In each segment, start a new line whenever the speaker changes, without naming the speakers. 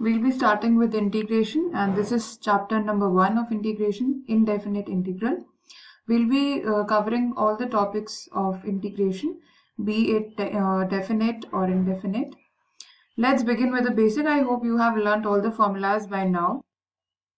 We'll be starting with integration and this is chapter number one of integration, indefinite integral. We'll be uh, covering all the topics of integration, be it uh, definite or indefinite. Let's begin with the basic. I hope you have learnt all the formulas by now.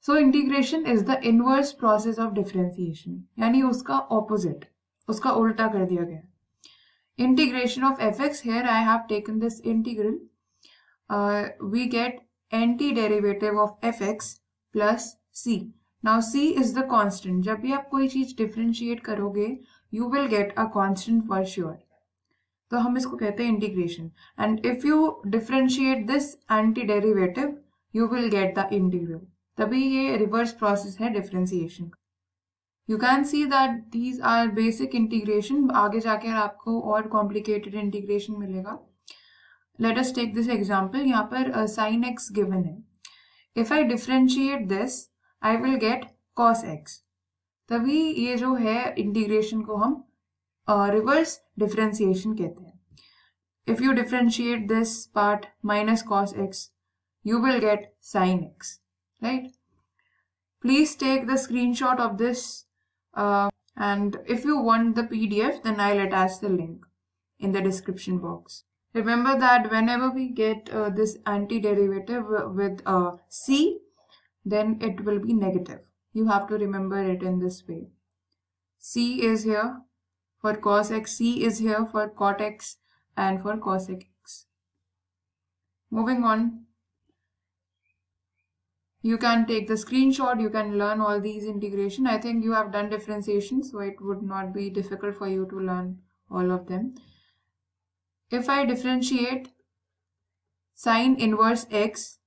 So integration is the inverse process of differentiation. यानी उसका opposite, उसका उल्टा कर दिया गया. Integration of fx, here I have taken this integral. Uh, we get antiderivative of f x plus c. Now c is the constant जब भी आप कोई चीज़ डिफ्रेंशिएट करोगे you will get a constant for sure तो हम इसको कहते हैं integration and if you differentiate this antiderivative you will get the integral तभी ये रिवर्स प्रोसेस है डिफ्रेंसिएशन का। You can see that these are basic integration आगे जाकर आपको और कॉम्प्लिकेटेड इंटीग्रेशन मिलेगा। Let us take this example. यहाँ पर uh, sin x given है. If I differentiate this, I will get cos x. तभी ये जो है integration को हम uh, reverse differentiation कहते हैं. If you differentiate this part minus cos x, you will get sin x, right? Please take the screenshot of this uh, and if you want the PDF, then I'll attach the link in the description box. Remember that whenever we get uh, this antiderivative with uh, c, then it will be negative. You have to remember it in this way. c is here for cos x, c is here for cot x and for cosec x. Moving on, you can take the screenshot, you can learn all these integration. I think you have done differentiation, so it would not be difficult for you to learn all of them. If I differentiate sine inverse x,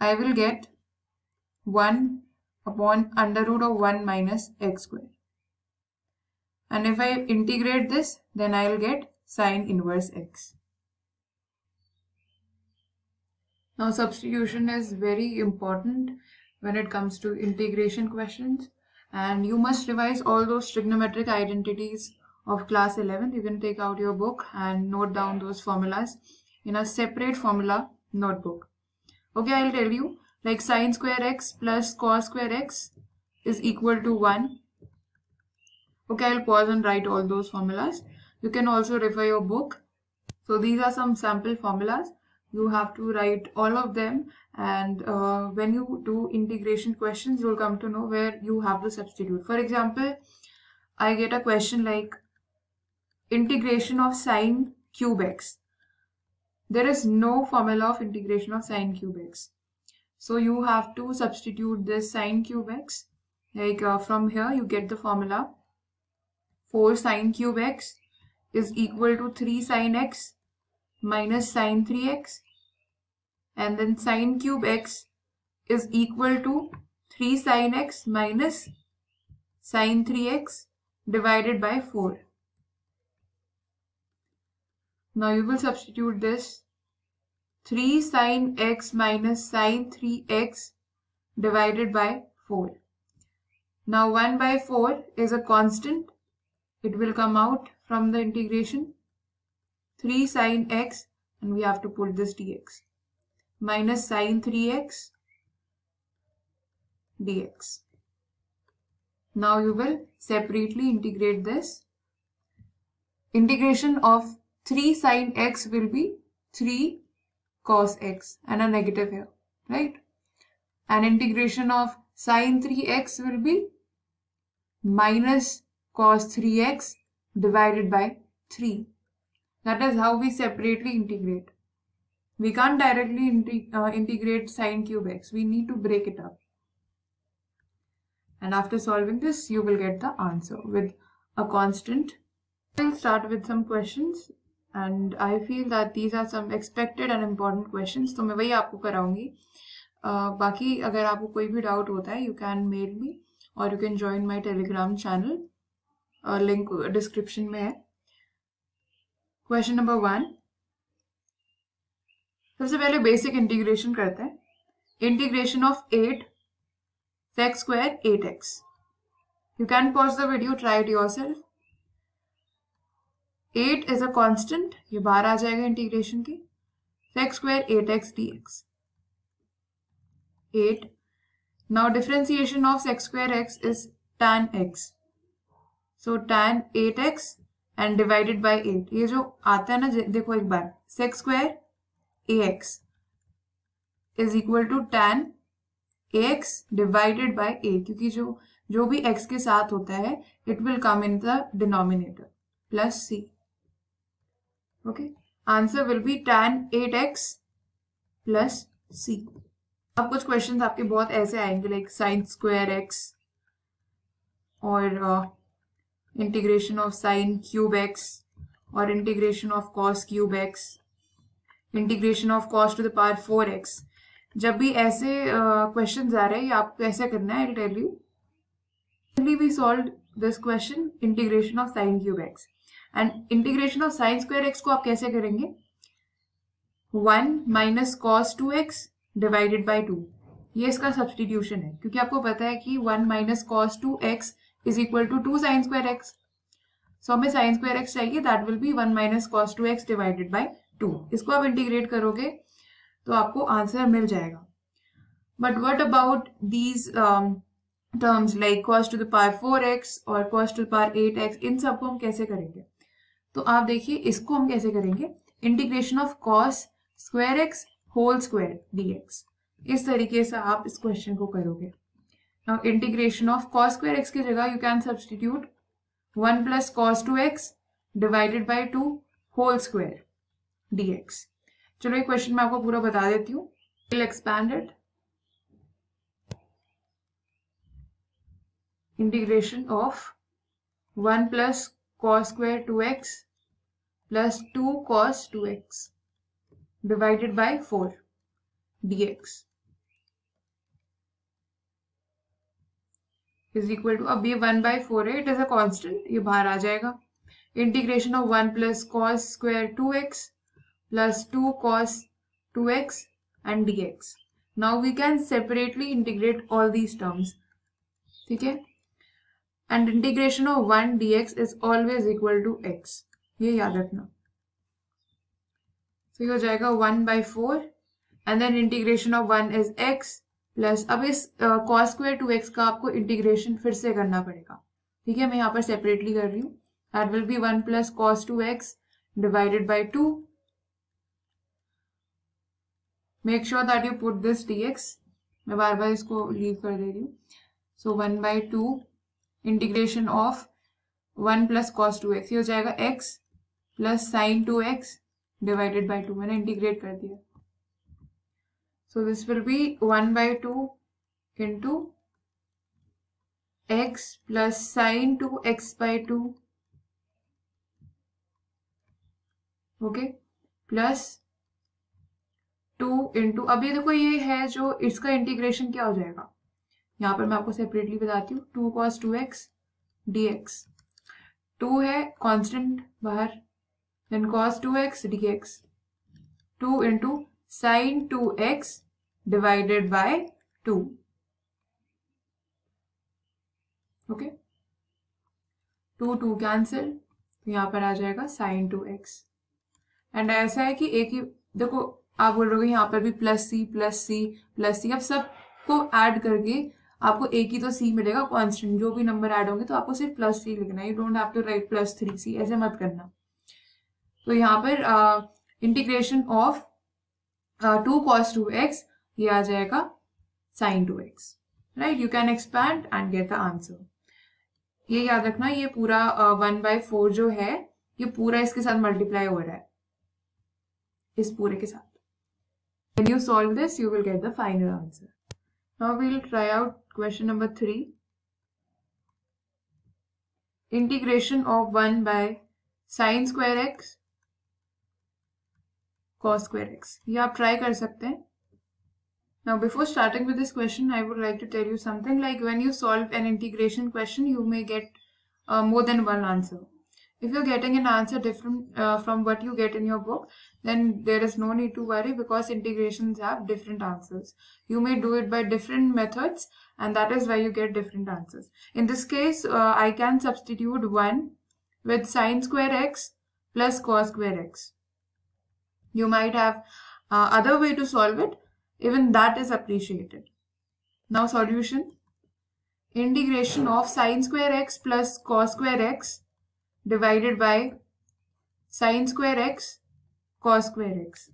I will get 1 upon under root of 1 minus x square. And if I integrate this, then I will get sine inverse x. Now substitution is very important when it comes to integration questions and you must revise all those trigonometric identities of class 11th. You can take out your book and note down those formulas in a separate formula notebook. Okay, I'll tell you like sine square x plus cos square x is equal to 1. Okay, I'll pause and write all those formulas. You can also refer your book. So these are some sample formulas. You have to write all of them and uh, when you do integration questions, you'll come to know where you have to substitute. For example, I get a question like integration of sine cube x. There is no formula of integration of sine cube x. So you have to substitute this sine cube x. Like uh, from here you get the formula 4 sine cube x is equal to 3 sine x minus sine 3x and then sine cube x is equal to 3 sine x minus sine 3x divided by 4. Now you will substitute this 3 sine x minus sine 3x divided by 4. Now 1 by 4 is a constant. It will come out from the integration 3 sine x and we have to put this dx minus sine 3x dx. Now you will separately integrate this. Integration of 3 sine x will be 3 cos x and a negative here, right? And integration of sine 3x will be minus cos 3x divided by 3. That is how we separately integrate. We can't directly integ uh, integrate sine cube x. We need to break it up. And after solving this, you will get the answer with a constant. We'll start with some questions. And I feel that these are some expected and important question तो मैं वही आपको कराऊँगी। बाकी अगर आपको कोई भी doubt होता है यू कैन मेल मी और you can join my Telegram channel link description में है। क्वेश्चन नंबर वन सबसे पहले बेसिक इंटीग्रेशन करते हैं। Integration of eight sec square eight x you can pause the video try it yourself eight is a constant, ये बाहर आ जाएगा इंटीग्रेशन के तो x square eight x d x. Eight, now differentiation of x square x is tan x. So tan eight x and divided by eight, ये जो आता है ना देखो एक बार sec square a x is equal to tan x divided by a क्योंकि जो जो भी एक्स के साथ होता है it will come in the denominator plus c Okay. Answer will be tan 8x plus c. अब कुछ क्वेश्चंस आपके बहुत ऐसे आएँगे लाइक साइन स्क्वायर एक्स और integration of sine cube x और integration of cos cube x integration of cos to the power four x जब भी ऐसे क्वेश्चन uh, आ रहे हैं आपको ऐसे करना है I tell you we solve this question integration of sine cube x and integration of sine square x को आप कैसे करेंगे? One minus cos two x divided by two. ये इसका सब्सटीट्यूशन है, क्योंकि आपको पता है कि one minus cos two x is equal to two sine square x so हमें साइन स्क्वायर एक्स चाहिए that will be one minus cos two x divided by two. इसको आप इंटीग्रेट करोगे तो आपको आंसर मिल जाएगा। But what about these terms like cos to the power four x और cos to the power eight x इन सबको हम कैसे करेंगे? तो आप देखिए, इसको हम कैसे करेंगे? Integration of cos square x whole square dx. इस तरीके से आप इस क्वेश्चन को करोगे। Integration of cos square x की जगह you can substitute one plus cos two x divided by two whole square dx. चलो ये क्वेश्चन मैं आपको पूरा बता देती हूँ। Expanded integration of one plus cos square 2x plus 2 cos 2x divided by 4 dx is equal to अब ये वन बाय फोर है इट इज़ अ कांस्टेंट ये बाहर आ जाएगा। Integration of one plus cos square two x plus two cos two x and d x now we can separately integrate all these terms ठीक है? And integration of 1 dx is always equal to x. ये याद रखना। तो ये हो जाएगा one by four and then integration of one is x plus अब इस कॉस स्क्वेयर टू एक्स का आपको इंटीग्रेशन फिर से करना पड़ेगा। ठीक है, मैं यहाँ पर सेपरेटली कर रही हूँ। That will be one plus cos two x by two make sure that you put this d x मैं बार बार इसको लीव कर दे रही हूँ। So one by two integration of one plus cos two x ये हो जाएगा x plus sine two x divided by two मैंने इंटीग्रेट कर दिया। So this will be one by two into x plus sine two x by two okay plus two into अभी देखो, ये है जो इसका इंटीग्रेशन क्या हो जाएगा? यहाँ पर मैं आपको सेपरेटली बताती हूँ two cos two x d x two है कॉन्स्टेंट बाहर, then cos 2x dx 2 into sin 2x divided by 2 okay two two cancel तो यहाँ पर आ जाएगा साइन टू एक्स एंड ऐसा है कि एक ही, देखो, आप बोल रहे हो यहाँ पर भी plus c plus c plus c अब सबको ऐड करके आपको एक ही तो सी मिलेगा कांस्टेंट जो भी नंबर ऐड होंगे तो आपको सिर्फ़ प्लस सी लिखना you don't have to write plus three c ऐसे मत करना। तो यहाँ पर integration of two cos two x ये आ जाएगा sine two x right you can expand and get the answer ये याद रखना, ये पूरा वन बाय फोर जो है, ये पूरा इसके साथ मल्टीप्लाई हो रहा है। इस पूरे के साथ। When you solve this, you will get the final now we'll try out question number 3 integration of 1 by sine square x cos square x ये आप try कर सकते हैं Now before starting with this question, I would like to tell you something like when you solve an integration question, you may get uh, more than one answer. If you're getting an answer different uh, from what you get in your book, then there is no need to worry because integrations have different answers. You may do it by different methods and that is why you get different answers. In this case, uh, I can substitute 1 with sine square x plus cos square x. You might have uh, other way to solve it. Even that is appreciated. Now solution. Integration of sine square x plus cos square x divided by sine square x cos square x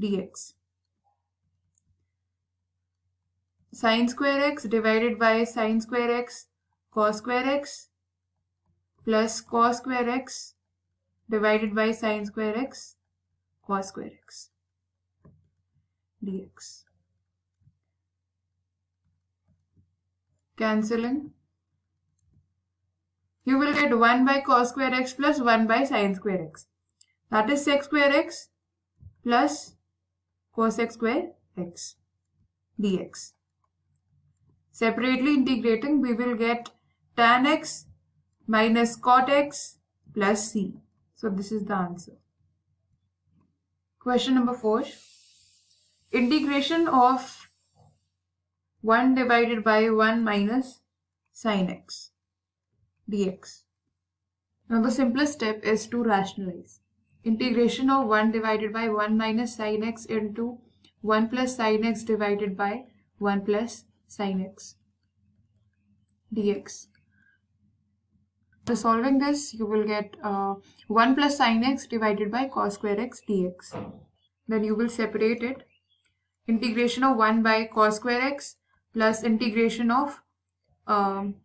dx. Sine square x divided by sine square x cos square x plus cos square x divided by sine square x cos square x dx. Cancelling. You will get 1 by cos square x plus 1 by sine square x. That is sec square x plus cosec square x dx. Separately integrating, we will get tan x minus cot x plus c. So this is the answer. Question number 4. Integration of 1 divided by 1 minus sine x dx. Now the simplest step is to rationalize. Integration of 1 divided by 1 minus sine x into 1 plus sine x divided by 1 plus sine x dx. By solving this, you will get uh, 1 plus sine x divided by cos square x dx. Then you will separate it. Integration of 1 by cos square x plus integration of um,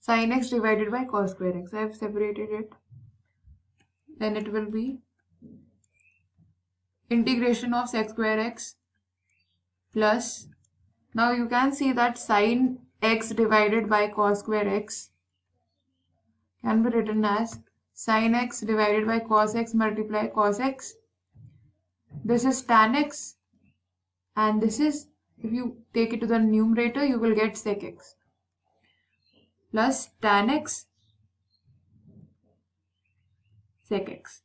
sine x divided by cos square x. I have separated it. Then it will be integration of sec square x plus now you can see that sine x divided by cos square x can be written as sine x divided by cos x multiply cos x. This is tan x and this is if you take it to the numerator you will get sec x plus tan x sec x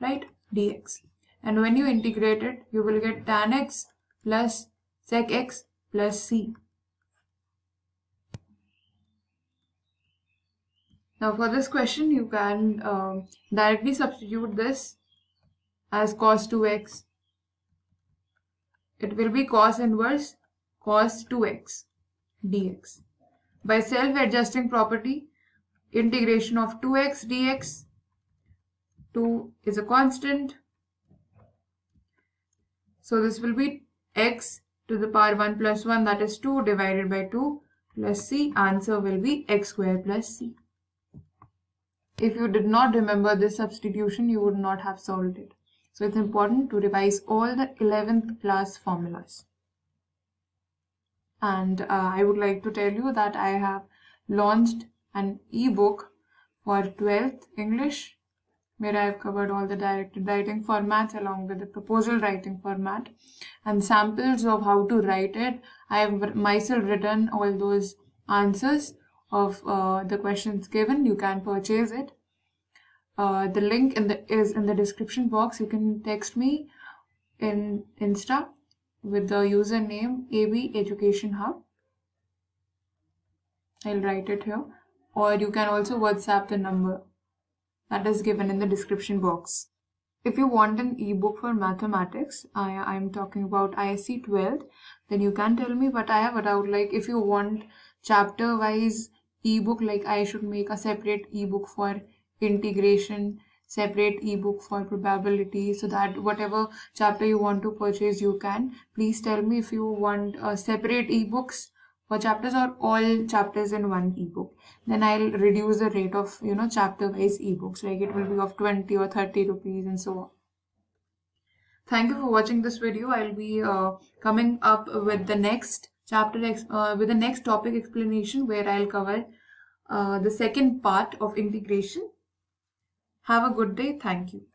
right dx and when you integrate it you will get tan x plus sec x plus c Now for this question, you can uh, directly substitute this as cos 2x. It will be cos inverse cos 2x dx. By self-adjusting property, integration of 2x dx, 2 is a constant. So this will be x to the power 1 plus 1 that is 2 divided by 2 plus c. Answer will be x square plus c. If you did not remember this substitution, you would not have solved it. So it's important to revise all the 11th class formulas. And uh, I would like to tell you that I have launched an ebook for 12th English where I have covered all the directed writing formats along with the proposal writing format and samples of how to write it. I have myself written all those answers of uh, the questions given. You can purchase it. Uh, the link in the is in the description box. You can text me in insta with the username ab education hub. I'll write it here. Or you can also whatsapp the number that is given in the description box. If you want an ebook for mathematics i i'm talking about isc 12 then you can tell me but i have a doubt like if you want chapter wise ebook like I should make a separate ebook for integration separate ebook for probability so that whatever chapter you want to purchase you can. Please tell me if you want uh, separate ebooks for chapters or all chapters in one ebook. Then i'll reduce the rate of you know chapter wise ebooks like it will be of 20 or 30 rupees and so on. Thank you for watching this video. I'll be uh, coming up with the next chapter uh, with the next topic explanation where I'll cover uh, the second part of integration. Have a good day. Thank you.